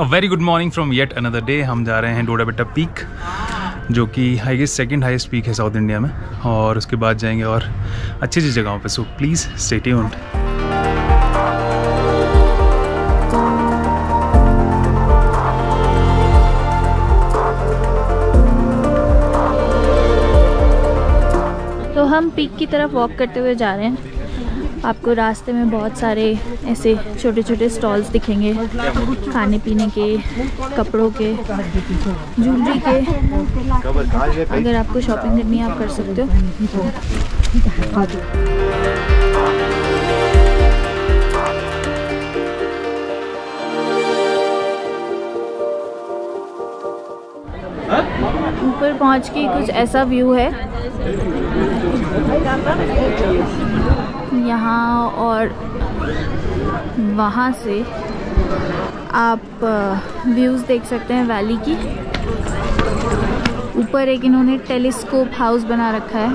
Very good morning from yet another day हम जा रहे हैं डोडा बेटा पीक जो कि I guess second highest peak है साउथ इंडिया में। और उसके बाद जाएँगे और अच्छी अच्छी जगहों पे। सो प्लीज़ स्टे ट्यून्ड तो हम पीक की तरफ़ वॉक करते हुए जा रहे हैं। आपको रास्ते में बहुत सारे ऐसे छोटे छोटे स्टॉल्स दिखेंगे खाने पीने के, कपड़ों के, ज्वेलरी के। अगर आपको शॉपिंग करनी है, आप कर सकते हो। ऊपर पहुँच के कुछ ऐसा व्यू है। यहाँ और वहाँ से आप व्यूज़ देख सकते हैं वैली की। ऊपर एक इन्होंने टेलीस्कोप हाउस बना रखा है।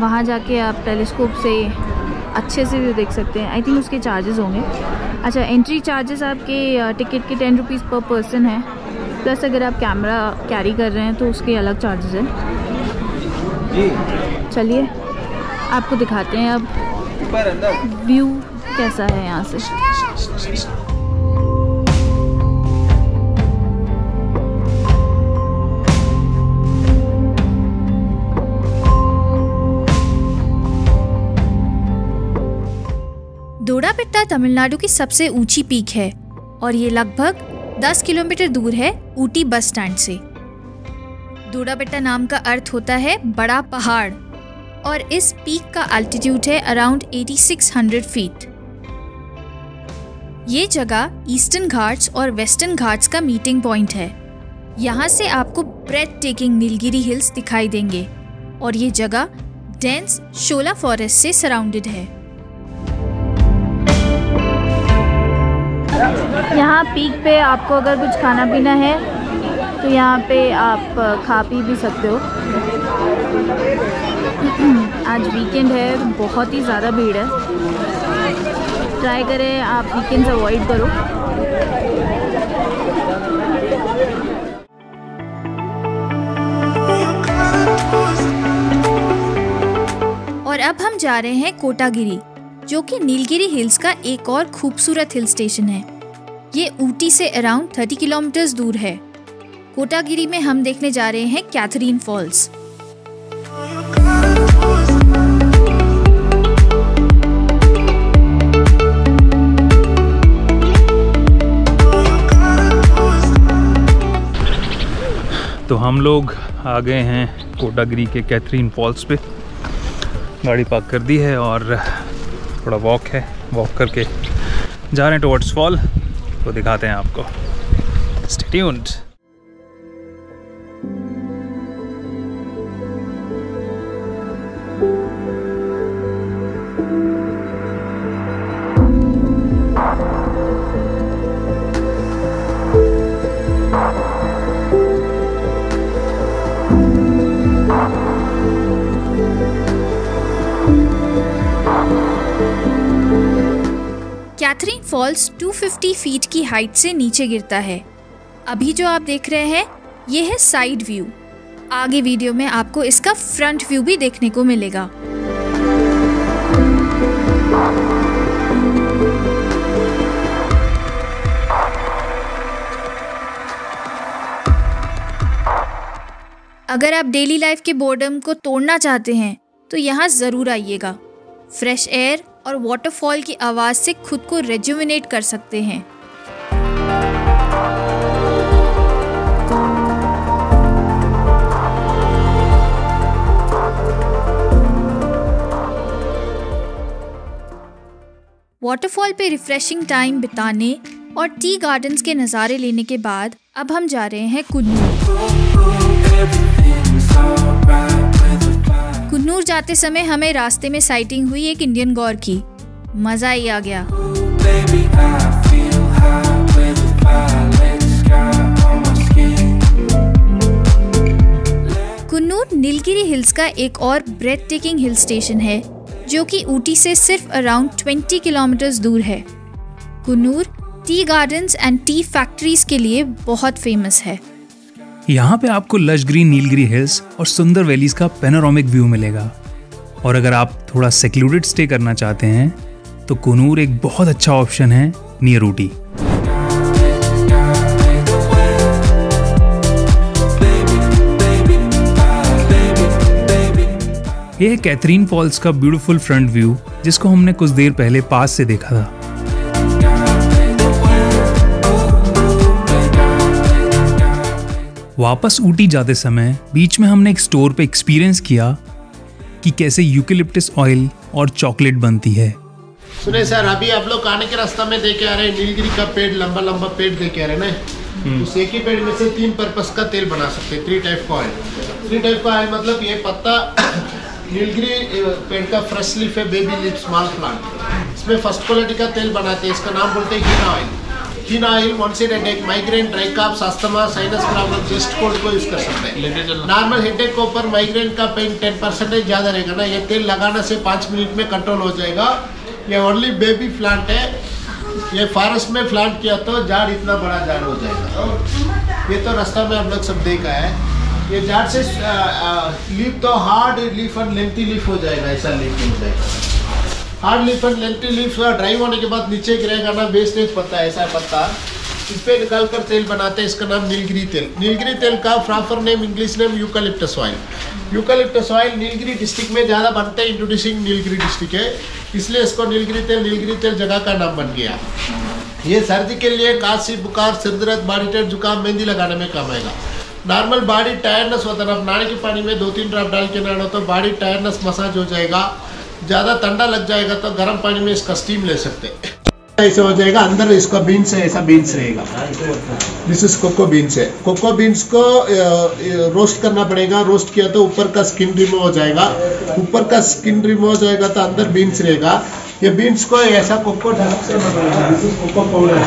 वहाँ जाके आप टेलीस्कोप से अच्छे से व्यू देख सकते हैं। आई थिंक उसके चार्जेस होंगे। अच्छा एंट्री चार्जेस आपके टिकट के टेन रुपीज़ पर पर्सन है। प्लस अगर आप कैमरा कैरी कर रहे हैं तो उसके अलग चार्जेस हैं। चलिए। आपको दिखाते हैं अब। व्यू कैसा है यहाँ से? दोडापेट्टा तमिलनाडु की सबसे ऊँची पीक है और ये लगभग 10 किलोमीटर दूर है ऊटी बस स्टैंड से। दोडापेट्टा नाम का अर्थ होता है बड़ा पहाड़। और इस पीक का अल्टीट्यूड है अराउंड 8600 फीट ये जगह ईस्टर्न घाट्स और वेस्टर्न घाट्स का मीटिंग पॉइंट है। यहाँ से आपको ब्रेथ टेकिंग नीलगिरी हिल्स दिखाई देंगे और ये जगह डेंस शोला फॉरेस्ट से सराउंडेड है। यहाँ पीक पे आपको अगर कुछ खाना पीना है तो यहाँ पे आप खा पी भी सकते हो। आज वीकेंड है, बहुत ही ज़्यादा भीड़ है। ट्राई करें, आप वीकेंड्स अवॉइड करो। और अब हम जा रहे हैं कोटागिरी, जो कि नीलगिरी हिल्स का एक और खूबसूरत हिल स्टेशन है। ये ऊटी से अराउंड 30 किलोमीटर्स दूर है। कोटागिरी में हम देखने जा रहे हैं कैथरीन फॉल्स। तो हम लोग आ गए हैं कोटागिरी के कैथरीन फॉल्स पे। गाड़ी पार्क कर दी है और थोड़ा वॉक है वॉक करके जा रहे हैं टुवर्ड्स फॉल तो दिखाते हैं आपको। स्टे कैथरीन फॉल्स 250 फीट की हाइट से नीचे गिरता है। अभी जो आप देख रहे हैं, ये है साइड व्यू आगे वीडियो में आपको इसका फ्रंट व्यू भी देखने को मिलेगा। अगर आप डेली लाइफ के बोर्डम को तोड़ना चाहते हैं तो यहाँ ज़रूर आइएगा। फ्रेश एयर और वाटरफॉल की आवाज़ से खुद को रेजुमिनेट कर सकते हैं। वाटरफॉल पे रिफ्रेशिंग टाइम बिताने और टी गार्डन्स के नज़ारे लेने के बाद, अब हम जा रहे हैं कुन्नूर कुन्नूर जाते समय हमें रास्ते में साइटिंग हुई एक इंडियन गौर की। मज़ा ही आ गया। कुन्नूर नीलगिरी हिल्स का एक और ब्रेथ टेकिंग हिल स्टेशन है जो कि ऊटी से सिर्फ़ अराउंड 20 किलोमीटर्स दूर है। Coonoor tea gardens and tea factories के लिए बहुत फ़ेमस है। यहाँ पे आपको लश ग्रीन नीलगिरी हिल्स और सुंदर वैलीज का पेनोरामिक व्यू मिलेगा। और अगर आप थोड़ा सेक्लूडेड स्टे करना चाहते हैं तो कुनूर एक बहुत अच्छा ऑप्शन है नियर ऊटी ये है कैथरीन फॉल्स का ब्यूटीफुल फ्रंट व्यू जिसको हमने कुछ देर पहले पास से देखा था। वापस ऊटी जाते समय बीच में हमने एक स्टोर पे एक्सपीरियंस किया कि कैसे यूकिलिप्टिस ऑयल और चॉकलेट बनती है। सुने सर अभी आप लोग आने के रास्ता में देखे आ रहे हैं नीलगिरी का पेड़ लंबा लंबा पेड़ देखे आ रहे हैं ना? उस एक ही पेड़ में से तीन पर्पस का तेल बना सकते हैं थ्री टाइप का ऑयल थ्री टाइप का ऑयल मतलब ये पत्ता नीलगिरी पेड़ का फ्रेश लीफ है बेबी लीफ स्मॉल प्लांट इसमें फ़र्स्ट क्वालिटी का तेल बनाते हैं इसका नाम बोलते हैं हीना ऑयल हीना oil one seed headache migraine dry coughs asthma sinus problem chest cold को यूज़ कर सकते हैं नॉर्मल हेडेक के ऊपर माइग्रेन का पेन टेन परसेंटेज ज़्यादा रहेगा ना। ये तेल लगाने से पाँच मिनट में कंट्रोल हो जाएगा। ये ओनली बेबी प्लांट है। ये फॉरेस्ट में प्लांट किया तो झाड़ इतना बड़ा झाड़ हो जाएगा। ये तो रास्ता में हम लोग सब देखा है। ये झाड़ से लीफ तो हार्ड लीफ और लेंथी लीफ हो जाएगा ऐसा लीफ हो जाएगा। Hard leaf and lengthy leaf dry होने के बाद नीचे गिरेगा ना वेस्टेज पत्ता है, ऐसा पत्ता इस पे निकाल कर तेल बनाते हैं इसका नाम नीलगिरी तेल। नीलगिरी तेल का proper name English name eucalyptus oil eucalyptus oil Nilgiri district में ज़्यादा बनते हैं इंट्रोड्यूसिंग नीलगिरी डिस्ट्रिक्ट है। इसलिए इसको नीलगिरी तेल नीलगिरी तेल जगह का नाम बन गया। ये सर्दी के लिए काशी बुखार सिर दर्द बॉडी टेट जुकाम मेहंदी लगाने में काम आएगा। नॉर्मल बॉडी टायर्डनेस होता है ना नहाने के पानी में दो तीन ड्रॉप डाल के नहाना तो बॉडी टायर्डनेस मसाज हो जाएगा। ज़्यादा ठंडा लग जाएगा तो गर्म पानी में इसका स्टीम ले सकते हैं। ऐसे हो जाएगा, अंदर इसका बीन्स है, ऐसा बीन्स रहेगा। दिस इज़ कोको बीन्स है। कोको बीन्स को रोस्ट करना पड़ेगा। रोस्ट किया तो ऊपर का स्किन रिमूव हो जाएगा। ऊपर का स्किन रिमूव हो जाएगा तो अंदर बीन्स रहेगा। ये बीन्स को ऐसा कोको ढाक से बनाना कोको पाउडर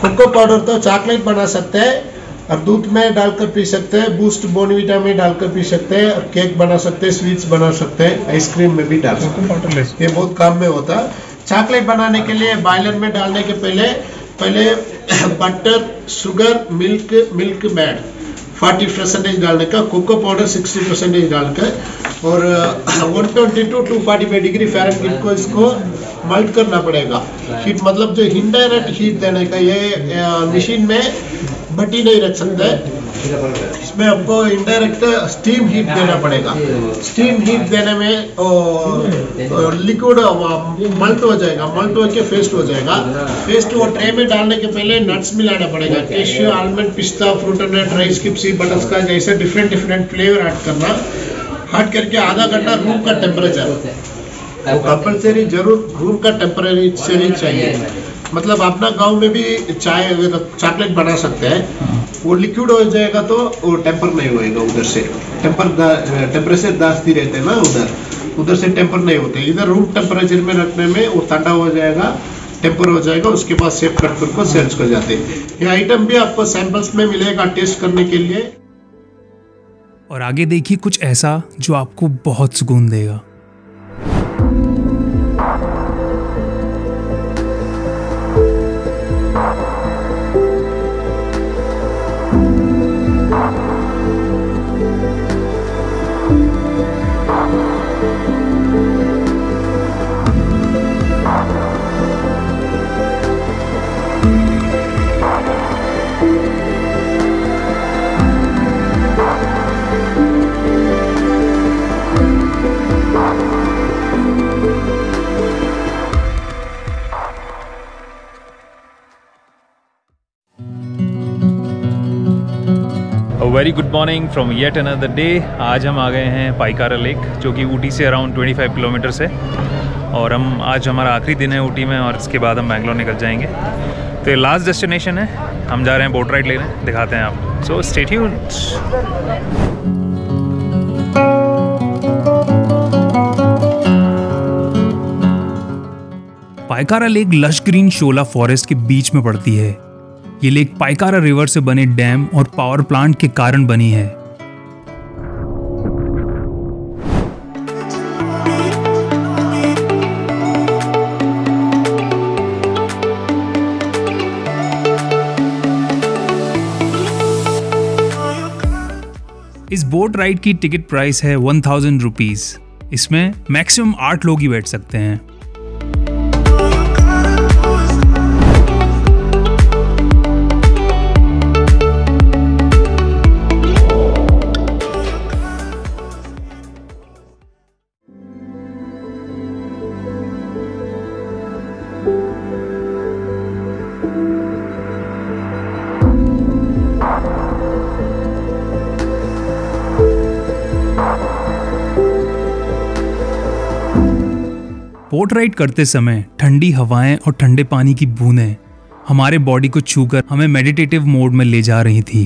कोको पाउडर तो चॉकलेट बना सकते हैं। और दूध में डालकर पी सकते हैं बूस्ट बोनविटा में डालकर पी सकते हैं और केक बना सकते हैं स्वीट्स बना सकते हैं आइसक्रीम में भी डाल सकते हैं। ये बहुत काम में होता है। चॉकलेट बनाने के लिए बॉयलर में डालने के पहले पहले butter sugar milk Milkmaid 40 percentage डालने का कोको पाउडर 60 परसेंटेज डालकर और one twenty two to forty five degree Fahrenheit को इसको मल्ट करना पड़ेगा। हीट मतलब जो इनडायरेक्ट हीट देने का ये मशीन में भट्टी नहीं रख सकते इसमें आपको इनडायरेक्ट स्टीम हीट देना पड़ेगा। स्टीम हीट देने में लिक्विड मल्ट हो जाएगा मल्ट होके पेस्ट हो जाएगा। पेस्ट वो ट्रे में डालने के पहले नट्स मिलाना पड़ेगा कैशियो आलमंड पिस्ता फ्रूट नट ड्राई स्किप सी बटर स्कॉच ऐसे डिफरेंट डिफरेंट फ्लेवर ऐड करना। हट करके आधा घंटा रूम का टेम्परेचर वो कंपलसरी ज़रूर रूम का टेम्परेचर चाहिए। मतलब अपना गाँव में भी चाय अगर चॉकलेट बना सकते हैं, वो लिक्विड हो जाएगा तो वो टेम्पर नहीं होएगा उधर से। टेम्पर टेम्परेचर जास्ती रहते हैं ना उधर। उधर से टेम्पर नहीं होते। इधर रूम टेम्परेचर में रखने में वो ठंडा हो जाएगा टेम्पर हो जाएगा, उसके बाद सेफ़ कट कर सेल्स कर जाते हैं। ये आइटम भी आपको सैंपल्स में मिलेगा टेस्ट करने के लिए। और आगे देखिए कुछ ऐसा जो आपको बहुत सुकून देगा। Very good morning from yet another day. आज हम आ गए हैं पाइकारा लेक, जो कि ऊटी से अराउंड 25 किलोमीटर से। और हम, आज हमारा आखिरी दिन है ऊटी में, और इसके बाद हम बैंगलोर निकल जाएँगे। तो ये लास्ट डेस्टिनेशन है। हम जा रहे हैं बोट राइड लेने, दिखाते हैं आप सो स्टेट्यूड Pykara lake lush green shola forest के बीच में पड़ती है। ये लेक पाइकारा रिवर से बने डैम और पावर प्लांट के कारण बनी है। इस बोट राइड की टिकट प्राइस है वन थाउज़ेंड रुपीज़ इसमें मैक्सिमम आठ लोग ही बैठ सकते हैं। बोट राइड करते समय ठंडी हवाएँ और ठंडे पानी की बूंदें हमारे बॉडी को छूकर हमें मेडिटेटिव मोड में ले जा रही थी।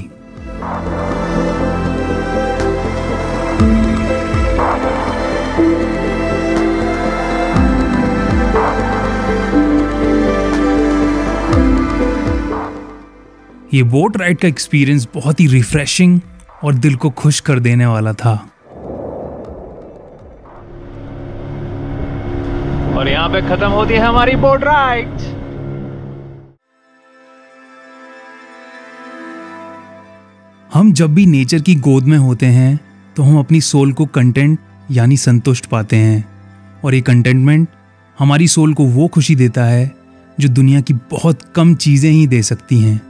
ये बोट राइड का एक्सपीरियंस बहुत ही रिफ्रेशिंग और दिल को खुश कर देने वाला था। और यहाँ पे खत्म होती है हमारी बोट राइड हम जब भी नेचर की गोद में होते हैं तो हम अपनी सोल को कंटेंट यानी संतुष्ट पाते हैं। और ये कंटेंटमेंट हमारी सोल को वो खुशी देता है, जो दुनिया की बहुत कम चीज़ें ही दे सकती हैं।